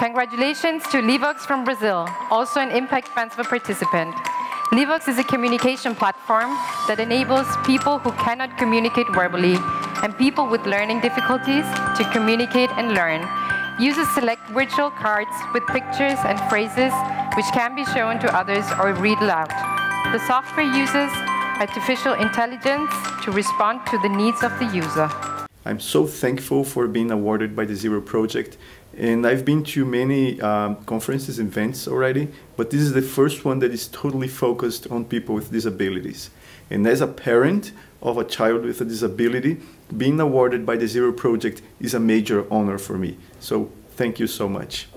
Congratulations to Livox from Brazil, also an Impact Transfer participant. Livox is a communication platform that enables people who cannot communicate verbally and people with learning difficulties to communicate and learn. Users select virtual cards with pictures and phrases which can be shown to others or read aloud. The software uses artificial intelligence to respond to the needs of the user. I'm so thankful for being awarded by the Zero Project. And I've been to many um, conferences, and events already, but this is the first one that is totally focused on people with disabilities. And as a parent of a child with a disability, being awarded by the Zero Project is a major honor for me. So thank you so much.